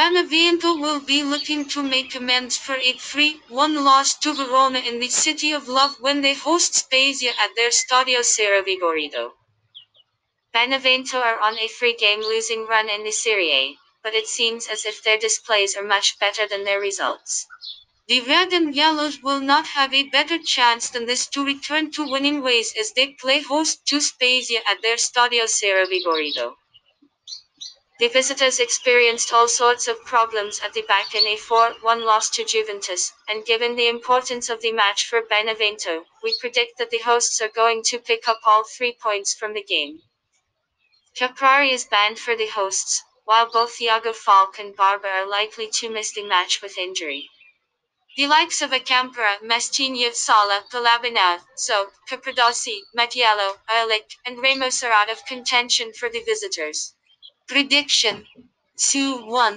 Benevento will be looking to make amends for a 3-1 loss to Verona in the City of Love when they host Spezia at their Stadio Ciro Vigorito. Benevento are on a three-game losing run in the Serie A, but it seems as if their displays are much better than their results. The Red and Yellows will not have a better chance than this to return to winning ways as they play host to Spezia at their Stadio Ciro Vigorito. The visitors experienced all sorts of problems at the back in a 4-1 loss to Juventus, and given the importance of the match for Benevento, we predict that the hosts are going to pick up all three points from the game. Caprari is banned for the hosts, while both Thiago Falk and Barba are likely to miss the match with injury. The likes of Acampora, Mastinu, Sala, Palabina, So, Capradossi, Mattiello, Erlic, and Ramos are out of contention for the visitors. Prediction 2 1.